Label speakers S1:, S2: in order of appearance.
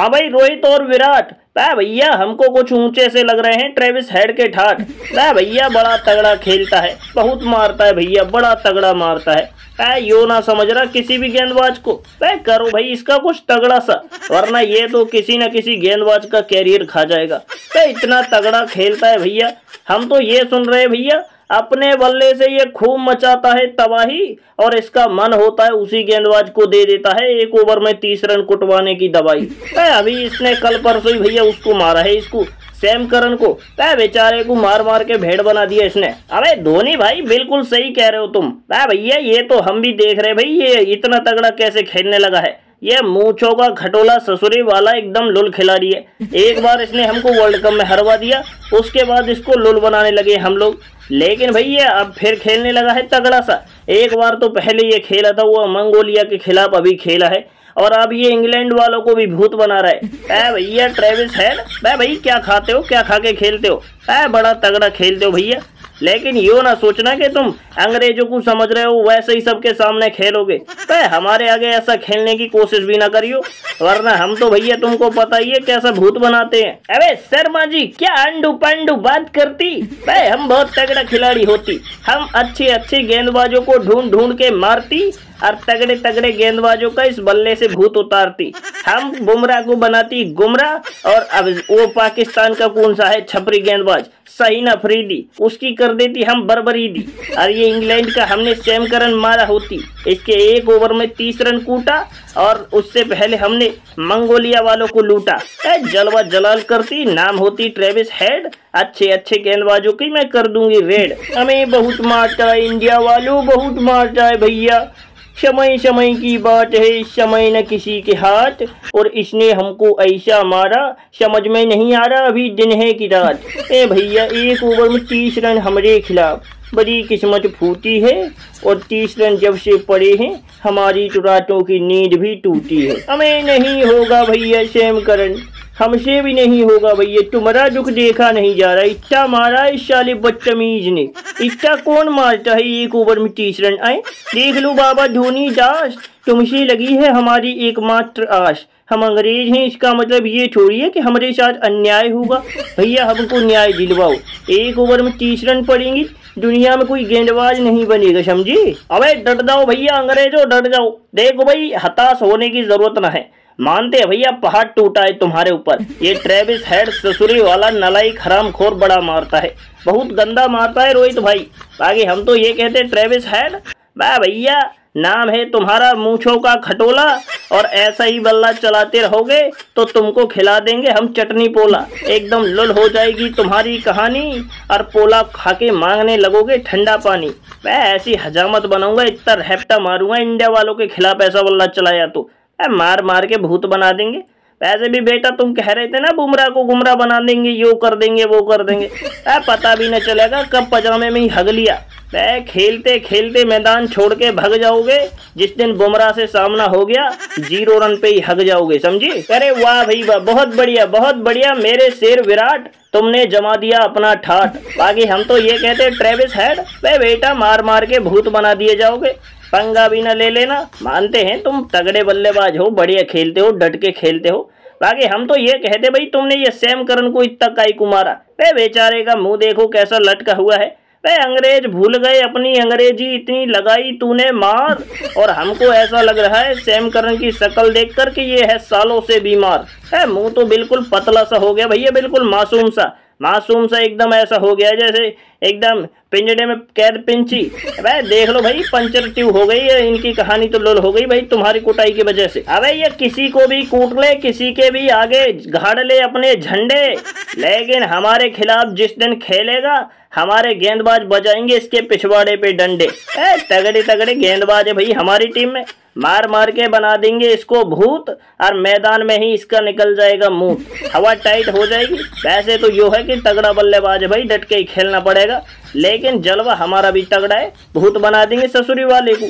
S1: हाँ भाई, रोहित और विराट। बा भैया, हमको कुछ ऊँचे से लग रहे हैं, ट्रेविस हेड के ठाट भैया, बड़ा तगड़ा खेलता है, बहुत मारता है भैया, बड़ा तगड़ा मारता है। यो ना समझ रहा किसी भी गेंदबाज को। बे करो भाई, इसका कुछ तगड़ा सा, वरना ये तो किसी न किसी गेंदबाज का कैरियर खा जाएगा। इतना तगड़ा खेलता है भैया। हम तो ये सुन रहे भैया अपने बल्ले से ये खूब मचाता है तबाही और इसका मन होता है उसी गेंदबाज को दे देता है। एक ओवर में तीस रन कुटवाने की दवाई अभी इसने कल परसों ही भैया उसको मारा है इसको सैम करन को बेचारे को मार मार के भेड़ बना दिया इसने। अरे धोनी भाई, बिल्कुल सही कह रहे हो तुम। भैया, ये तो हम भी देख रहे भाई, ये इतना तगड़ा कैसे खेलने लगा है? ये मूछों का खटोला ससुरी वाला एकदम लुल खिलाड़ी है। एक बार इसने हमको वर्ल्ड कप में हरवा दिया, उसके बाद इसको लुल बनाने लगे हम लोग। लेकिन भैया अब फिर खेलने लगा है तगड़ा सा। एक बार तो पहले ये खेला था वो मंगोलिया के खिलाफ अभी खेला है। और अब ये इंग्लैंड वालों को भी भूत बना रहा है। भैया ट्रेविस है भाई क्या खाते हो क्या खा के खेलते हो? ऐ बड़ा तगड़ा खेलते हो भैया। लेकिन यो ना सोचना कि तुम अंग्रेज़ों को समझ रहे हो, वैसे ही सबके सामने खेलोगे। तो हमारे आगे ऐसा खेलने की कोशिश भी ना करियो, वरना हम तो भैया तुमको पता ही है कैसा भूत बनाते हैं। अबे, शर्मा जी, क्या अंडू पंडू बात करती? भाई हम बहुत तगड़ा खिलाड़ी होती, हम अच्छी अच्छी गेंदबाजों को ढूंढ ढूंढ के मारती और तगड़े तगड़े गेंदबाजों का इस बल्ले से भूत उतारती। हम बुमराह को बनाती गुमराह, और अब वो पाकिस्तान का कौन सा है? छपरी गेंदबाज सही ना फरीदी। उसकी कर देती हम बरबरीदी। और ये इंग्लैंड का हमने सेम करन मारा होती। इसके एक ओवर में तीस रन कूटा, और उससे पहले हमने मंगोलिया वालों को लूटा। जलवा जलाल करती, नाम होती ट्रेविस हेड। अच्छे अच्छे गेंदबाजों की मैं कर दूँगी रेड। हमें बहुत मारता है इंडिया वालों, बहुत मारता है भैया। समय समय की बात है समय न किसी के हाथ। और इसने हमको ऐसा मारा, समझ में नहीं आ रहा, अभी दिन है कि रात। ए भैया, एक ओवर में तीस रन हमारे खिलाफ। बड़ी किस्मत फूटी है और तीस रन जब से पड़े हैं, हमारी तो रातों की नींद भी टूटी है। हमें नहीं होगा भैया सेम करण हमसे भी नहीं होगा भैया, तुम्हारा दुख देखा नहीं जा रहा। इतना मारा इस साले बदतमीज ने। इतना कौन मारता है? एक ओवर में तीस रन आए। देख लो बाबा धोनी दास, तुमसे लगी है हमारी एकमात्र आश हम अंग्रेज़ हैं, इसका मतलब ये छोड़िए कि हमारे साथ अन्याय होगा। भैया, हमको न्याय दिलवाओ। एक ओवर में तीस रन पड़ेंगी। दुनिया में कोई गेंदबाज नहीं बनेगा, समझी? अबे डट जाओ भैया, अंग्रेज़ों डट जाओ। देखो भाई, हताश होने की ज़रूरत न है। मानते हैं भैया, पहाड़ टूटा है तुम्हारे ऊपर। ये ट्रेविस हेड ससुरी वाला नलाई खराम खोर बड़ा मारता है। बहुत गंदा मारता है रोहित भाई। बाकी हम तो ये कहते हैं, ट्रेविस हेड? भैया नाम है तुम्हारा मूछों का खटोला, और ऐसा ही बल्ला चलाते रहोगे तो तुमको खिला देंगे हम चटनी पोला। एकदम लुल हो जाएगी तुम्हारी कहानी, और पोला खा के मांगने लगोगे ठंडा पानी। मैं ऐसी हजामत बनाऊँगा, इतना रहपटा मारूँगा इंडिया वालों के खिलाफ ऐसा बल्ला चलाया तो। मार मार के भूत बना देंगे। वैसे भी बेटा तुम कह रहे थे ना, बुमराह को गुमराह बना देंगे, यो कर देंगे, वो कर देंगे। पता भी न चलेगा कब पजामे में ही हग लिया। मैं खेलते खेलते मैदान छोड़ के भग जाओगे। जिस दिन बुमराह से सामना हो गया, ज़ीरो रन पे ही हग जाओगे, समझी? अरे वाह भाई वाह, बहुत बढ़िया बहुत बढ़िया, मेरे शेर विराट, तुमने जमा दिया अपना ठाट। बाकी हम तो ये कहते ट्रेविस हेड वे बेटा, मार मार के भूत बना दिए जाओगे। पंगा भी ना ले लेना। मानते हैं तुम, तगड़े बल्लेबाज हो, बढ़िया खेलते हो डट के खेलते हो। बाकी हम तो ये कहते भाई, तुमने ये सैम करन को इतना काई को मारा वे बेचारे का मुँह देखो, कैसा लटका हुआ है। वे अंग्रेज़ भूल गए अपनी अंग्रेज़ी, इतनी लगाई तूने मार। और हमको ऐसा लग रहा है सैम करन की शक्ल देख कर कि ये है सालों से बीमार। है, मुँह तो बिल्कुल पतला सा हो गया। भैया, बिल्कुल मासूम सा। मासूम सा एकदम ऐसा हो गया जैसे एकदम पिंजड़े में कैद पिंची। भाई देख लो भाई, पंचर ट्यूब हो गई है, इनकी कहानी तो लोल हो गई भाई तुम्हारी कुटाई की वजह से। अबे, ये किसी को भी कूट ले, किसी के भी आगे गाड़ ले अपने झंडे। लेकिन हमारे खिलाफ जिस दिन खेलेगा हमारे गेंदबाज बजाएँगे इसके पिछवाड़े पे डंडे। तगड़े तगड़े गेंदबाज है भाई हमारी टीम में। मार मार के बना देंगे इसको भूत और मैदान में ही इसका निकल जाएगा मुँह। हवा टाइट हो जाएगी। वैसे तो यो है कि तगड़ा बल्लेबाज है भाई डट के ही खेलना पड़ेगा। लेकिन जलवा हमारा भी तगड़ा है। भूत बना देंगे ससुरी वाले को।